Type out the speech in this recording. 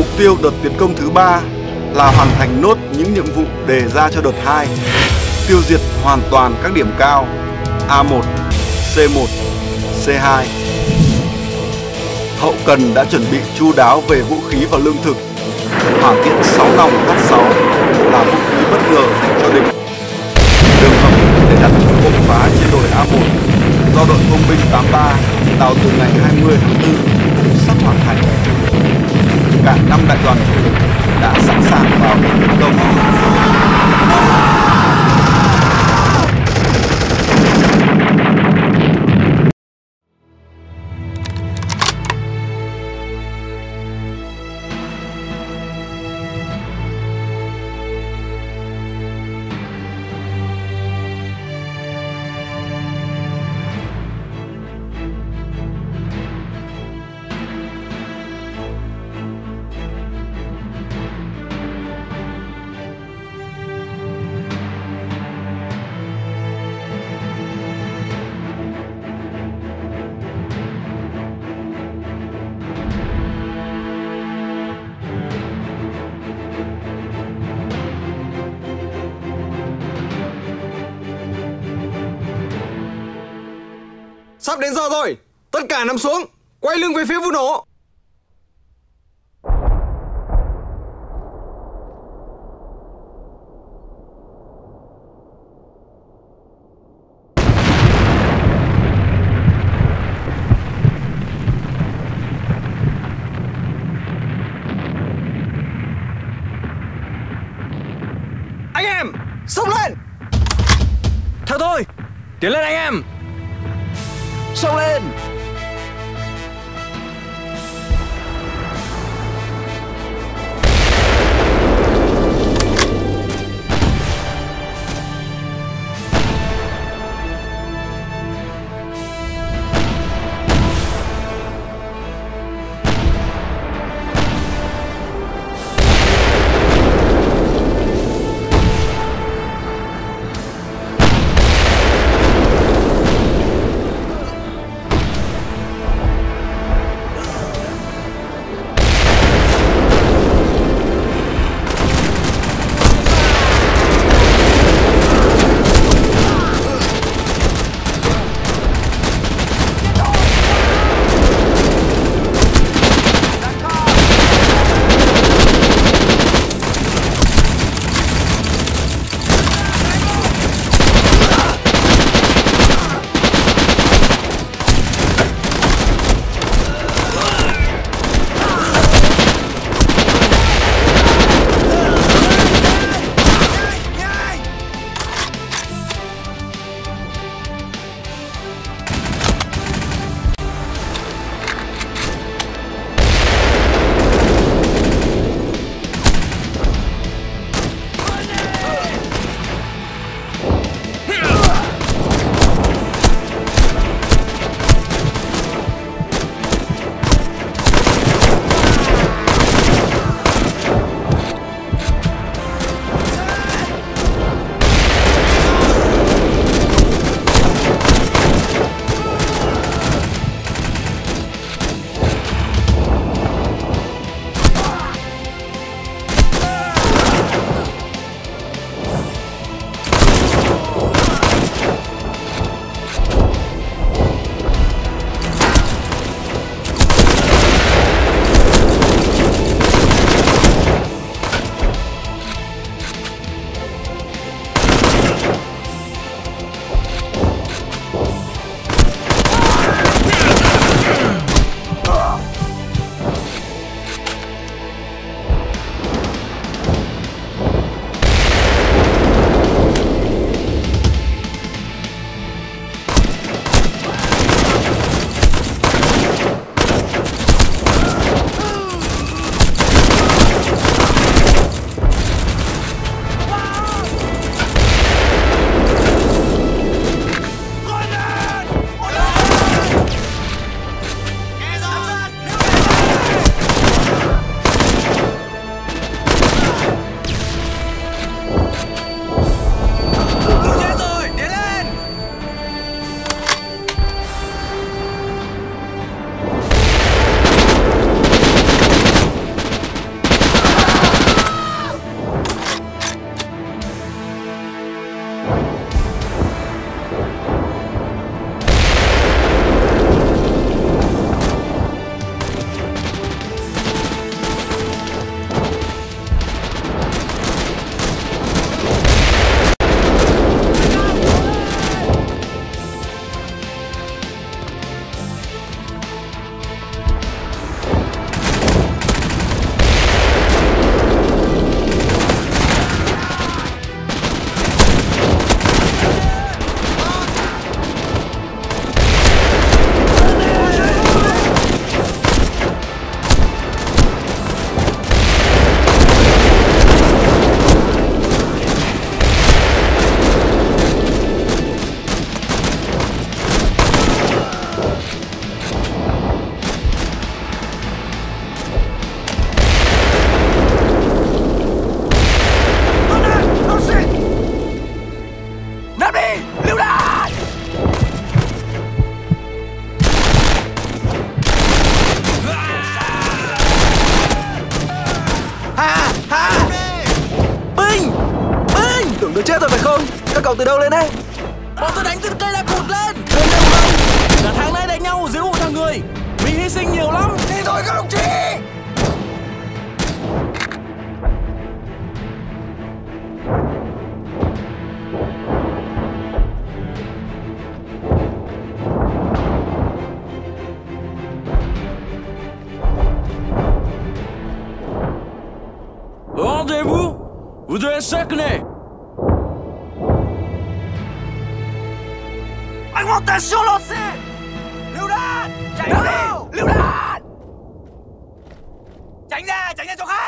Mục tiêu đợt tiến công thứ ba là hoàn thành nốt những nhiệm vụ đề ra cho đợt 2, tiêu diệt hoàn toàn các điểm cao A1, C1, C2. Hậu cần đã chuẩn bị chu đáo về vũ khí và lương thực. Hỏa tiễn 6 nòng H6 là vũ khí bất ngờ dành cho địch. Đường hầm để đặt bộ phá trên đồi A1 do đội công binh 83 đào từ ngày 20 tháng 4 cũng sắp hoàn thành. Năm đại đoàn chủ lực đã sẵn sàng vào tấn công. Sắp đến giờ rồi. Tất cả nằm xuống, Quay lưng về phía vụ nổ. Anh em, Xông lên! Theo tôi, Tiến lên anh em! Xông lên you. Tôi chết rồi phải không? Các cậu từ đâu lên đấy? Bọn tôi đánh từ cây đa cụt lên. Nhầm không Cả tháng nay đánh nhau dưới vụ thằng người. Mình hy sinh nhiều lắm. Đi thôi các đồng chí! Rendez-vous? Vous devez cerner Augmentation lancée Lưu đạn Chạy đi Lưu đạn Tránh ra Tránh ra chỗ khác